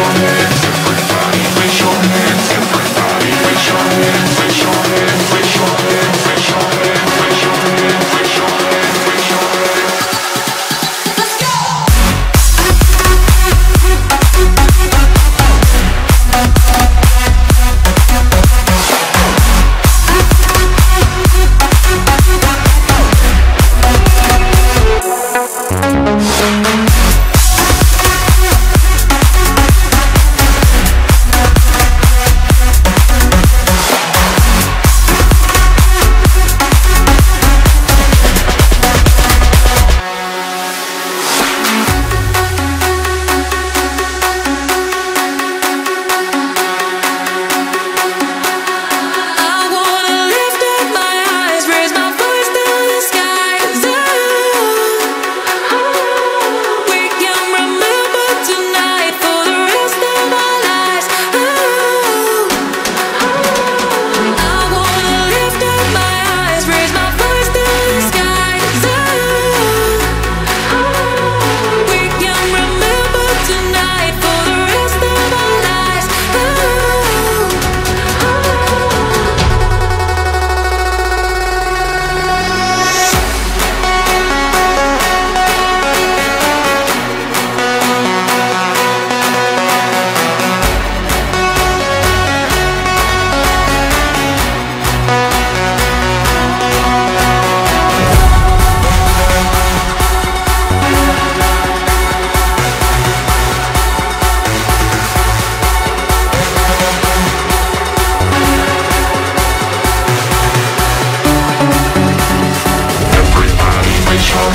one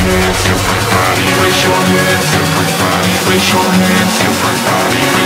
everybody raise your hands, everybody raise your hands, everybody raise your hands.